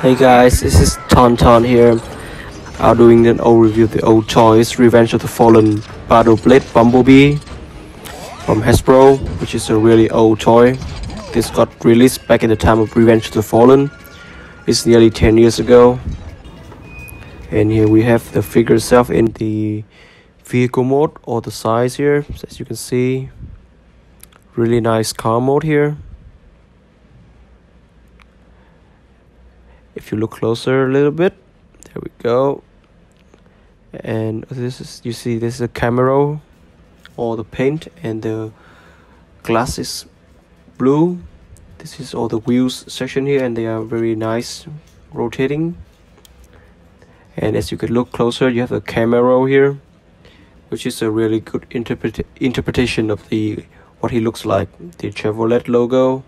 Hey guys, this is TonTon here. I'm doing an overview of the old toys Revenge of the Fallen Battle Blade Bumblebee from Hasbro, which is a really old toy. This got released back in the time of Revenge of the Fallen. It's nearly 10 years ago. And here we have the figure itself in the vehicle mode or the size here, as you can see. Really nice car mode here. If you look closer a little bit there we go. And this is you see this is a camera all the paint and the glass is blue. This is all the wheels section here and they are very nice rotating. And as you can look closer you have a camera here which is a really good interpret interpretation of the what he looks like. The Chevrolet logo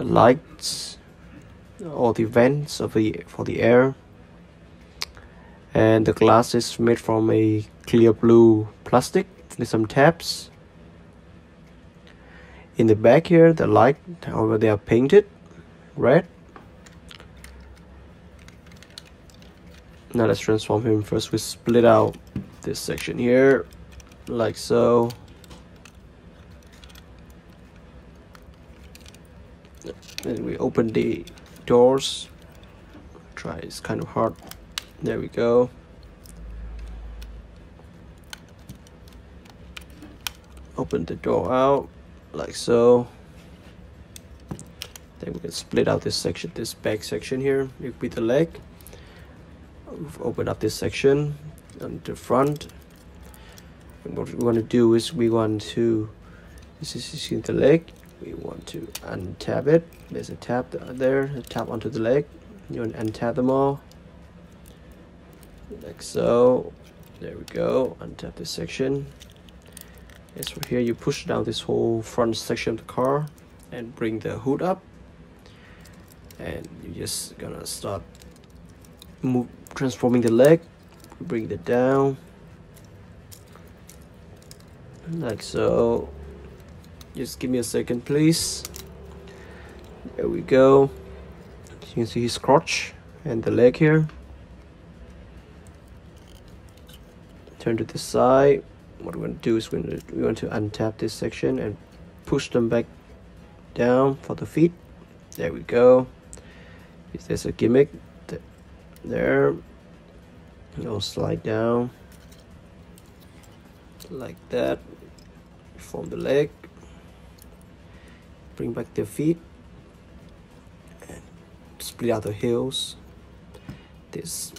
the lights or the vents of the for the air. And the glass is made from a clear blue plastic with some tabs. In the back here the light however they are painted red. Now let's transform him. First we split out this section here like so and we open the doors. Try it's kind of hard. There we go. Open the door out like so. Then we can split out this section this back section here with the leg. We've opened up this section and the front. And what we want to do is we want to this is the leg we want to untap it. There's a tab there tap onto the leg. You want to untap them all? Like so. There we go. Untap this section. Yes from here you push down this whole front section of the car and bring the hood up. And you're just gonna start move transforming the leg. Bring it down. Like so just give me a second please. There we go. You can see his crotch and the leg here. Turn to the side. What we're going to do is we're going to, we want to untap this section and push them back down for the feet. There we go. If there's a gimmick? There. It'll slide down. Like that. Form the leg bring back their feet and split out the heels. This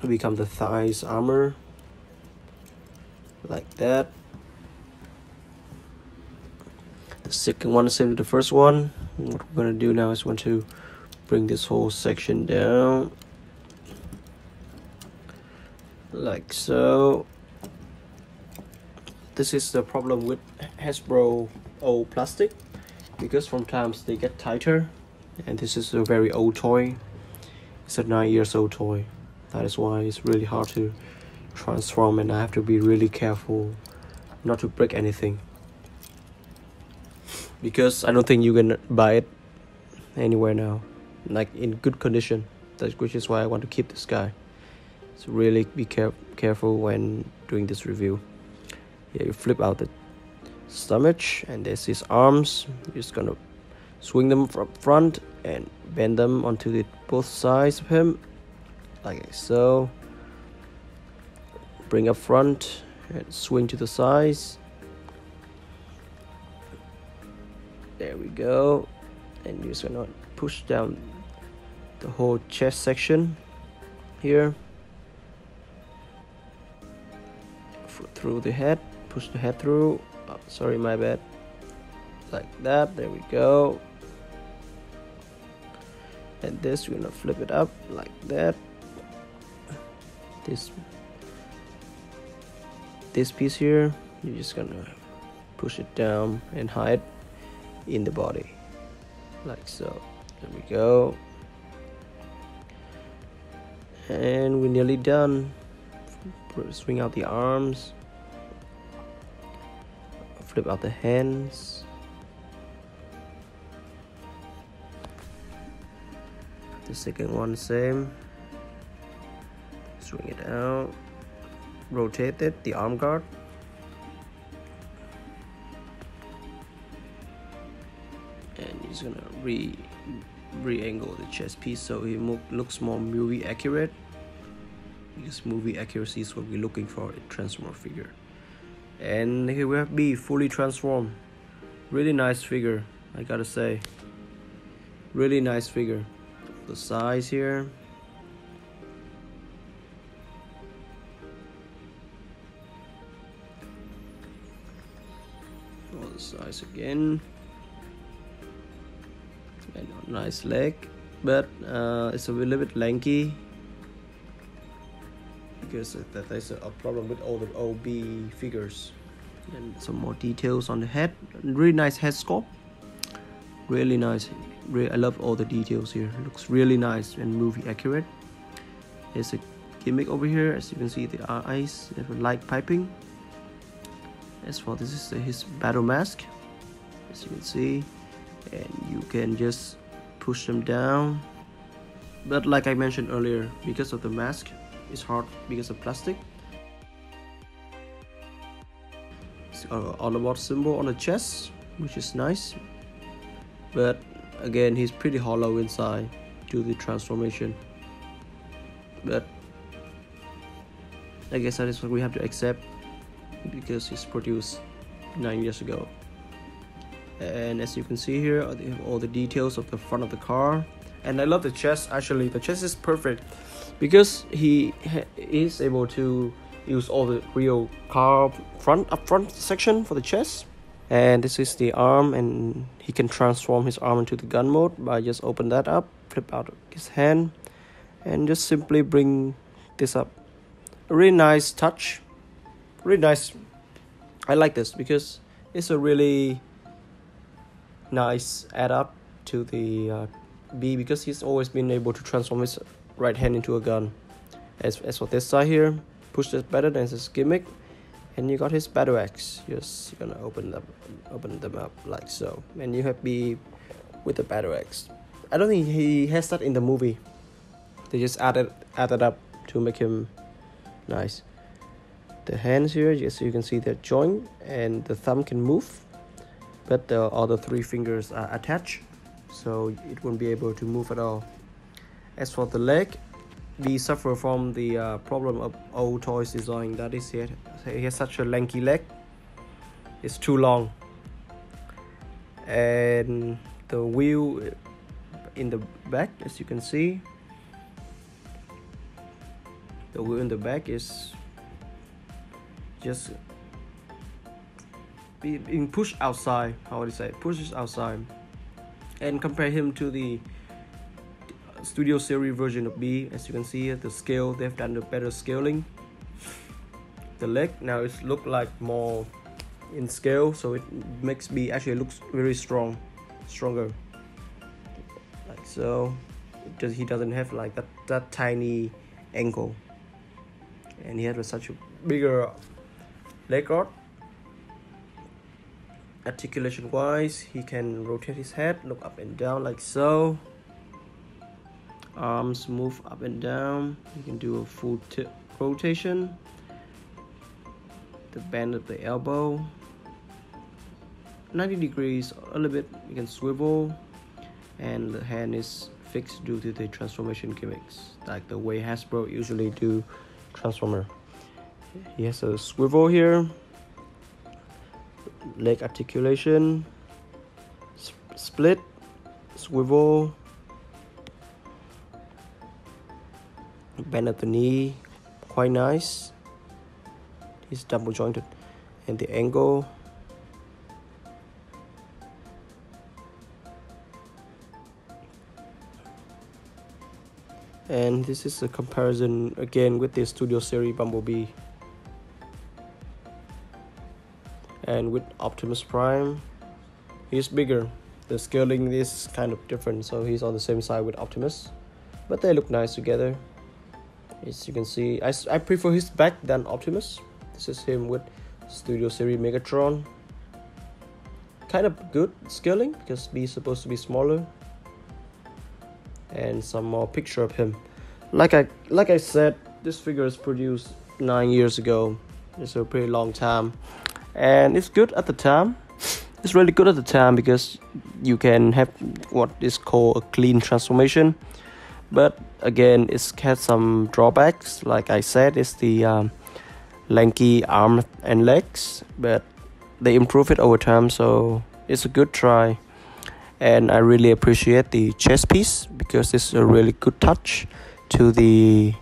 will become the thighs armor. Like that. The second one is same to the first one. What we're going to do now is want to bring this whole section down. Like so. This is the problem with Hasbro old plastic because sometimes they get tighter and this is a very old toy. It's a nine years old toy. That is why it's really hard to transform and I have to be really careful not to break anything. Because I don't think you can buy it anywhere now like in good condition That's which is why I want to keep this guy. So really be care careful when doing this review. Yeah you flip out the stomach and there's his arms. You're just gonna swing them from front and bend them onto the both sides of him like so. Bring up front and swing to the sides. There we go. And you're just gonna push down the whole chest section here. Through the head push the head through oh, sorry my bad. Like that there we go. And this we're gonna flip it up like that. This this piece here you're just gonna push it down and hide in the body. Like so. There we go. And we're nearly done. Swing out the arms flip out the hands. The second one same. Swing it out. Rotate it the arm guard. And he's gonna re re-angle the chest piece so it looks more movie accurate. Because movie accuracy is what we're looking for in transformer figure and here we have Bee fully transformed. Really nice figure I gotta say. Really nice figure. The size here. All the size again. Nice leg but uh, it's a little bit lanky because that there's a problem with all the OB figures. And some more details on the head. Really nice head sculpt. Really nice. Really, I love all the details here. It looks really nice and movie accurate. There's a gimmick over here. As you can see the eyes have a light piping. As well this is his battle mask. As you can see. And you can just push them down. But like I mentioned earlier because of the mask it's hard because of plastic. It's uh, Autobot symbol on the chest which is nice. But again he's pretty hollow inside due to the transformation. But I guess that is what we have to accept because it's produced nine years ago. And as you can see here all the details of the front of the car. And I love the chest actually. The chest is perfect because he is able to use all the real car front up front section for the chest and this is the arm and he can transform his arm into the gun mode by just open that up flip out his hand and just simply bring this up. A really nice touch. Really nice. I like this because it's a really nice add up to the uh, Bee because he's always been able to transform his right hand into a gun. As, as for this side here push this better than his gimmick and you got his battle axe. Just you're gonna open them open them up like so. And you have Bee with the battle axe. I don't think he has that in the movie. They just added added up to make him nice. The hands here just so you can see they're joint and the thumb can move but the other three fingers are attached so it won't be able to move at all as for the leg we suffer from the uh, problem of old toys design. That is it he has such a lanky leg. It's too long. And the wheel in the back as you can see the wheel in the back is just being pushed outside. How would you say? Pushes outside. And compare him to the studio series version of Bee as you can see the scale they've done the better scaling. The leg now it's look like more in scale so it makes Bee actually looks very strong stronger. Like so does he doesn't have like that that tiny ankle. And he has such a bigger leg articulation wise he can rotate his head look up and down like so arms move up and down. You can do a full tip rotation. The bend of the elbow. 90 degrees a little bit you can swivel. And the hand is fixed due to the transformation gimmicks like the way Hasbro usually do transformer. He has a swivel here. Leg articulation. Split swivel bend at the knee quite nice. He's double jointed. And the angle. And this is a comparison again with the studio series bumblebee. And with Optimus Prime he's bigger. The scaling is kind of different so he's on the same side with Optimus. But they look nice together as you can see I, I prefer his back than Optimus. This is him with Studio Series Megatron. Kind of good scaling because is supposed to be smaller. And some more picture of him. Like i like i said this figure is produced nine years ago. It's a pretty long time. And it's good at the time. It's really good at the time because you can have what is called a clean transformation but again it's had some drawbacks. Like i said it's the um, lanky arm and legs but they improve it over time so it's a good try. And i really appreciate the chest piece because it's a really good touch to the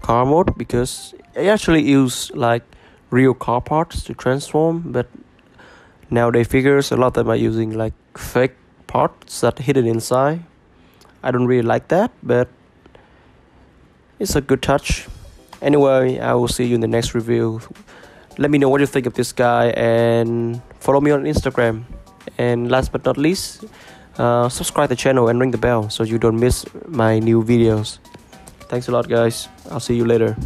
car mode because I actually use like real car parts to transform but nowadays figures a lot of them are using like fake parts that hidden inside I don't really like that but it's a good touch. Anyway I will see you in the next review. Let me know what you think of this guy and follow me on Instagram. And last but not least uh, subscribe the channel and ring the bell so you don't miss my new videos. Thanks a lot guys. I'll see you later